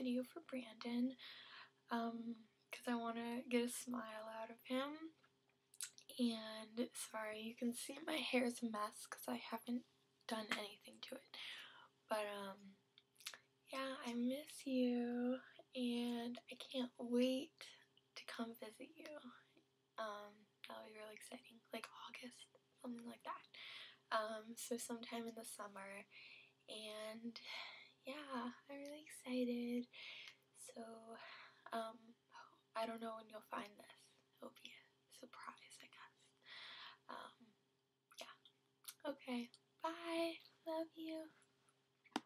video for Brandyn because um, I want to get a smile out of him. And sorry, you can see my hair is a mess because I haven't done anything to it. But um, yeah, I miss you and I can't wait to come visit you. Um, that'll be really exciting, like August, something like that. Um, so sometime in the summer, and yeah, I'm really excited. So, um, I don't know when you'll find this. It'll be a surprise, I guess. Um, yeah. Okay. Bye.